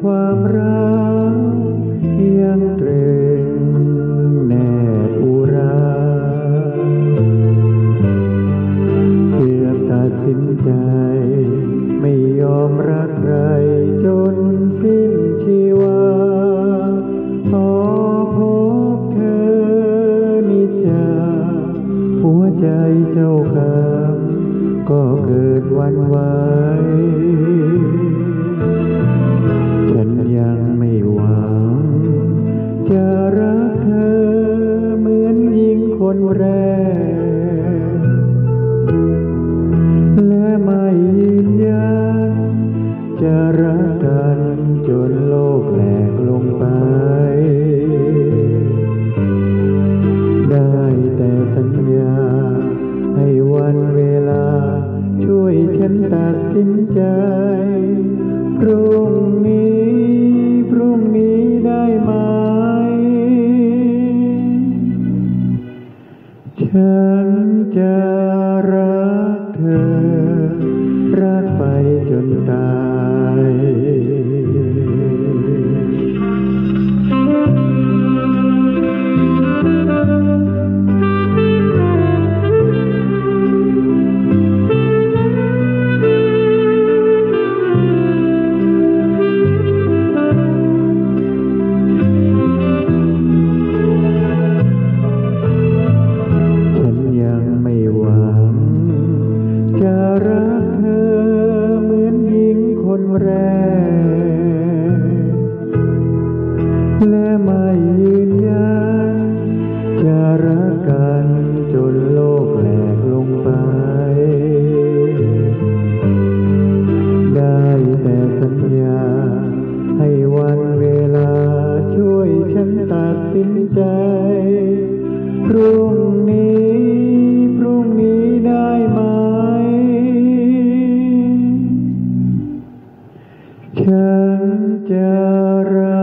ความรัก ก็เกิดวันไหวฉันยังไม่หวัง จะรักเธอเหมือนหญิงคนแรก และไม่ยืนยันจะรักกันจนโลกแหลกลงไป ใจ พรุ่งนี้ พรุ่งนี้ได้ไหม ฉันจะรักเธอ รักไปจนตาย รักเธอเหมือนหญิงคนแรก และไม่ยืนยันจะรักกันจนโลกแหลกลงไป ได้แต่สัญญา ให้วันเวลาช่วยฉันตัดสินใจรุ่ง ฉันจะรัก